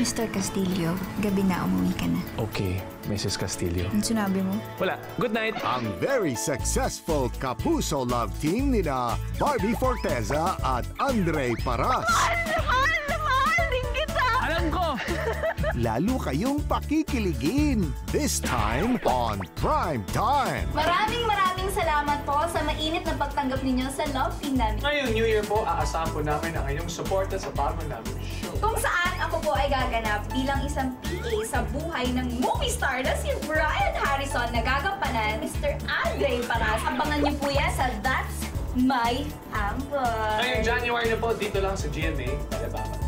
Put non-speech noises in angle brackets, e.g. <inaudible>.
Mr. Castillo, gabi na umuwi ka na. Okay, Mrs. Castillo. Ang sinabi mo? Wala. Good night! Ang very successful Kapuso Love Team ni na Barbie Forteza at Andre Paras. Mahal na mahal din kita! Alam ko! <laughs> Lalo kayong pakikiligin. This time on Prime Time. Maraming maraming salamat po sa mainit na pagtanggap ninyo sa Love Team namin. Ngayong New Year po, aasahan po namin ang inyong suporta sa bago namin show. Kung saan ako po ay gaganap bilang isang PA sa buhay ng movie star na si Brian Harrison na gagampanan Mr. Andre Paras. Abangan niyo po yan sa That's My Amber. Ngayong January na po, dito lang sa GMA, Alabama.